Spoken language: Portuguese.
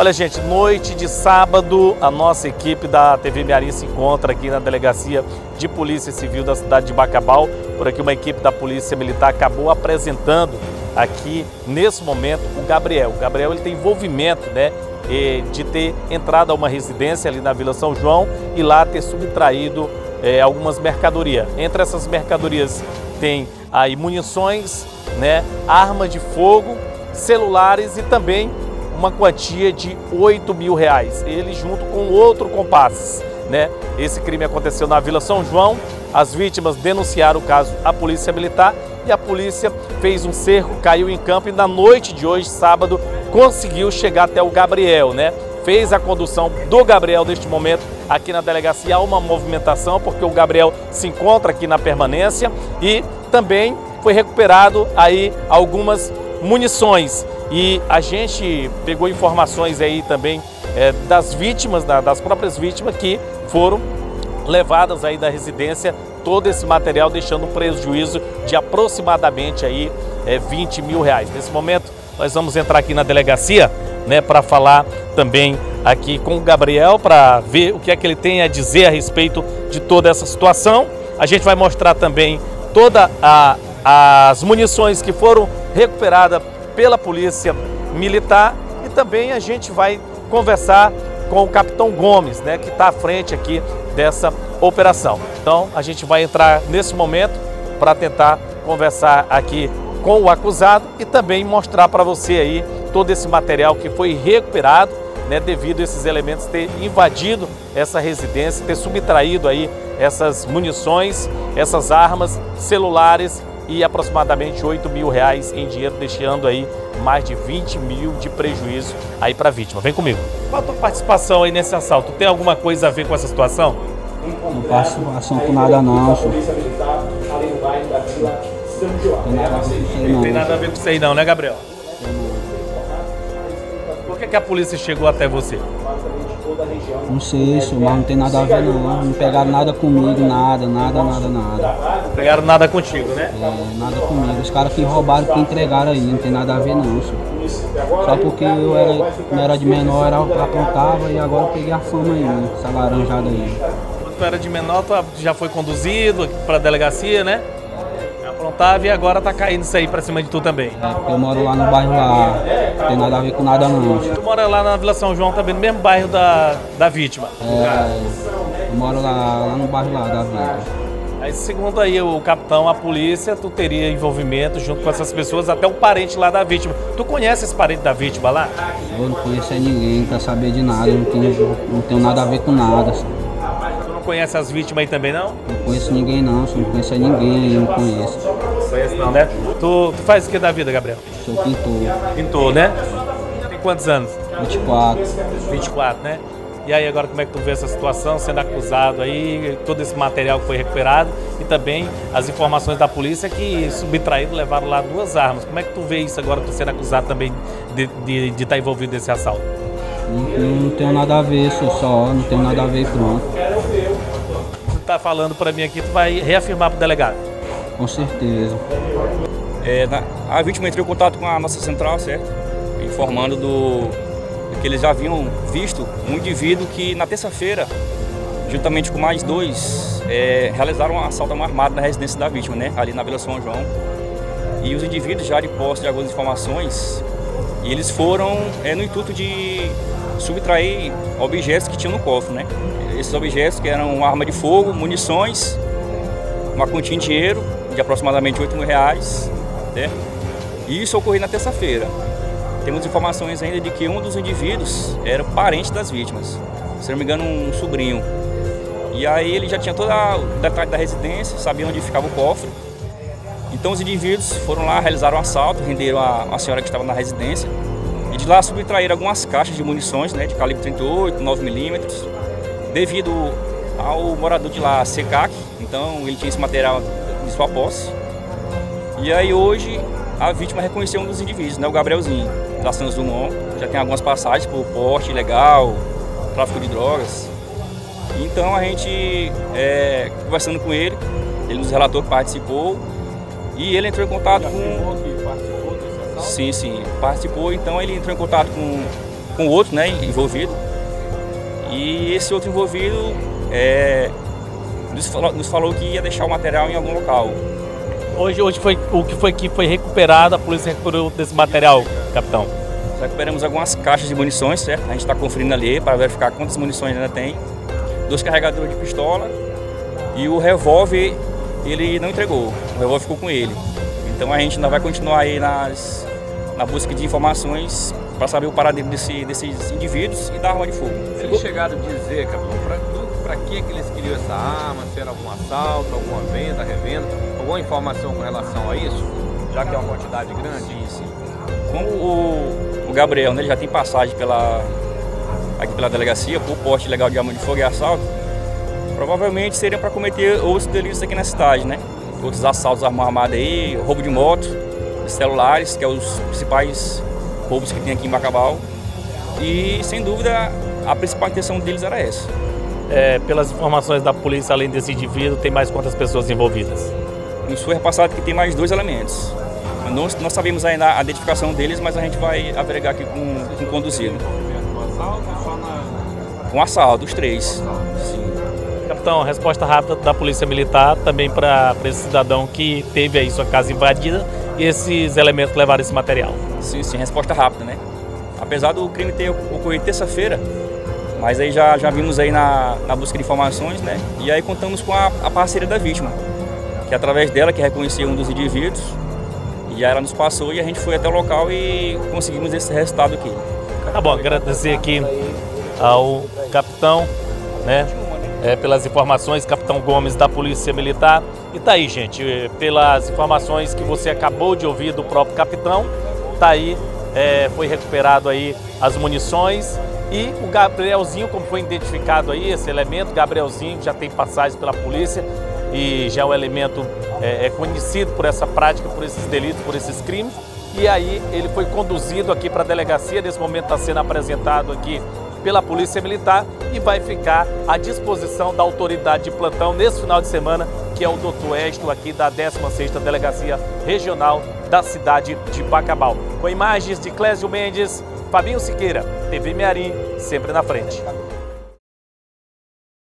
Olha, gente, noite de sábado, a nossa equipe da TV Mearim se encontra aqui na Delegacia de Polícia Civil da cidade de Bacabal. Por aqui, uma equipe da Polícia Militar acabou apresentando aqui, nesse momento, o Gabriel. O Gabriel ele tem envolvimento, né? De ter entrado a uma residência ali na Vila São João e lá ter subtraído é, algumas mercadorias. Entre essas mercadorias tem aí munições, né, armas de fogo, celulares e também uma quantia de 8 mil reais. Ele junto com outro compasso. Né? Esse crime aconteceu na Vila São João. As vítimas denunciaram o caso à Polícia Militar e a polícia fez um cerco, caiu em campo e na noite de hoje, sábado, conseguiu chegar até o Gabriel, né? Fez a condução do Gabriel neste momento aqui na delegacia. Há uma movimentação porque o Gabriel se encontra aqui na permanência e também foi recuperado aí algumas munições. E a gente pegou informações aí também é, das vítimas, das próprias vítimas que foram levadas aí da residência todo esse material, deixando um prejuízo de aproximadamente aí é, 20 mil reais. Nesse momento, nós vamos entrar aqui na delegacia, né, para falar também aqui com o Gabriel, para ver o que é que ele tem a dizer a respeito de toda essa situação. A gente vai mostrar também todas as munições que foram recuperadas pela Polícia Militar e também a gente vai conversar com o Capitão Gomes, né, que está à frente aqui dessa operação. Então a gente vai entrar nesse momento para tentar conversar aqui com o acusado e também mostrar para você aí todo esse material que foi recuperado, né, devido a esses elementos ter invadido essa residência, ter subtraído aí essas munições, essas armas, celulares e aproximadamente 8 mil reais em dinheiro, deixando aí mais de 20 mil de prejuízo aí para a vítima. Vem comigo. Qual a tua participação aí nesse assalto? Tem alguma coisa a ver com essa situação? Não faço ação com nada não, senhor. Não tem nada a ver com isso aí não, né Gabriel? Por que, que a polícia chegou até você? Não sei, isso, mas não tem nada a ver não. Não pegaram nada comigo, nada, nada, nada, nada. Não pegaram nada contigo, né? É, nada comigo. Os caras que roubaram, que entregaram aí, não tem nada a ver não, senhor. Só porque eu era, não era de menor, era apontava e agora eu peguei a fama aí, essa laranjada aí. Quando tu era de menor, tu já foi conduzido para a delegacia, né? E agora tá caindo isso aí pra cima de tu também. É, eu moro lá no bairro lá, não tem nada a ver com nada não. Tu mora lá na Vila São João também, no mesmo bairro da, da vítima? É, eu moro lá, lá no bairro lá da vítima. Aí, segundo aí o capitão, a polícia, tu teria envolvimento junto com essas pessoas, até o parente lá da vítima. Tu conhece esse parente da vítima lá? Eu não conheço ninguém, não quero saber de nada, não tenho, não tenho nada a ver com nada. Assim conhece as vítimas aí também, não? Não conheço ninguém não, não conheço ninguém, eu não conheço. Conhece não, né? Tu, tu faz o que da vida, Gabriel? Sou pintor. Pintor, né? Tem quantos anos? 24. 24, né? E aí agora como é que tu vê essa situação, sendo acusado aí, todo esse material que foi recuperado e também as informações da polícia que subtraíram levaram lá duas armas. Como é que tu vê isso agora, tu sendo acusado também de estar de, de tá envolvido nesse assalto? Não, não tenho nada a ver, sou só, não tenho nada a ver pronto está falando para mim aqui, tu vai reafirmar para o delegado? Com certeza. É, na, a vítima entrou em contato com a nossa central, certo? Informando do, que eles já haviam visto um indivíduo que na terça-feira, juntamente com mais dois, é, realizaram um assalto armado na residência da vítima, né? Ali na Vila São João. E os indivíduos já de posse de algumas informações, e eles foram é, no intuito de subtrair objetos que tinham no cofre, né? Esses objetos, que eram arma de fogo, munições, uma quantia em dinheiro de aproximadamente 8 mil reais. Né? E isso ocorreu na terça-feira. Temos informações ainda de que um dos indivíduos era parente das vítimas, se não me engano, um sobrinho. E aí ele já tinha todo o detalhe da residência, sabia onde ficava o cofre. Então os indivíduos foram lá, realizaram o um assalto, renderam a, a senhora que estava na residência. E de lá subtraíram algumas caixas de munições né, de calibre 38, 9 milímetros, devido ao morador de lá ser CAC, então ele tinha esse material de sua posse. E aí hoje a vítima reconheceu um dos indivíduos, né, o Gabrielzinho, da Santos Dumont, já tem algumas passagens por porte ilegal, tráfico de drogas. Então a gente, é, conversando com ele, ele nos relatou que participou e ele entrou em contato com... Sim, sim, participou, então ele entrou em contato com, com outro né, envolvido. E esse outro envolvido é, nos, falou, nos falou que ia deixar o material em algum local. Hoje, hoje foi o que foi que foi recuperado, a polícia recuperou desse material, capitão? Recuperamos algumas caixas de munições, certo? A gente está conferindo ali para verificar quantas munições ainda tem. Dois carregadores de pistola e o revólver ele não entregou, o revólver ficou com ele. Então a gente ainda vai continuar aí nas, na busca de informações para saber o paradeiro desse, desses indivíduos e da arma de fogo. Eles chegaram a dizer, capitão, para que, que eles queriam essa arma, se era algum assalto, alguma venda, revenda, alguma informação com relação a isso? Já que é uma quantidade grande? Sim, sim. Como o, o Gabriel, né, ele já tem passagem pela, aqui pela delegacia por porte legal de arma de fogo e assalto, provavelmente seria para cometer outros delitos aqui na cidade, né? Outros assaltos armados aí, roubo de moto, celulares, que é os principais roubos que tem aqui em Bacabal. E sem dúvida a principal intenção deles era essa. É, pelas informações da polícia, além desse indivíduo, tem mais quantas pessoas envolvidas? Nos foi repassado que tem mais dois elementos. Nós, nós sabemos ainda a identificação deles, mas a gente vai averiguar aqui com, com o conduzido. Com assalto, os três. Sim. Capitão, resposta rápida da Polícia Militar também para esse cidadão que teve aí sua casa invadida esses elementos que levaram esse material. Sim, sim, resposta rápida, né? Apesar do crime ter ocorrido terça-feira, mas aí já, já vimos aí na, na busca de informações, né? E aí contamos com a, a parceira da vítima, que através dela que reconheceu um dos indivíduos, e ela nos passou e a gente foi até o local e conseguimos esse resultado aqui. Tá bom, agradecer aqui ao capitão, né? É, pelas informações, Capitão Gomes da Polícia Militar. E tá aí, gente, pelas informações que você acabou de ouvir do próprio capitão, tá aí, é, foi recuperado aí as munições e o Gabrielzinho, como foi identificado aí, esse elemento, Gabrielzinho já tem passagem pela polícia e já é um elemento é, é conhecido por essa prática, por esses delitos, por esses crimes. E aí ele foi conduzido aqui para a delegacia, nesse momento está sendo apresentado aqui pela Polícia Militar e vai ficar à disposição da autoridade de plantão nesse final de semana, que é o doutor Esto aqui da 16ª Delegacia Regional da cidade de Bacabal. Com imagens de Clésio Mendes, Fabinho Siqueira, TV Mearim, sempre na frente.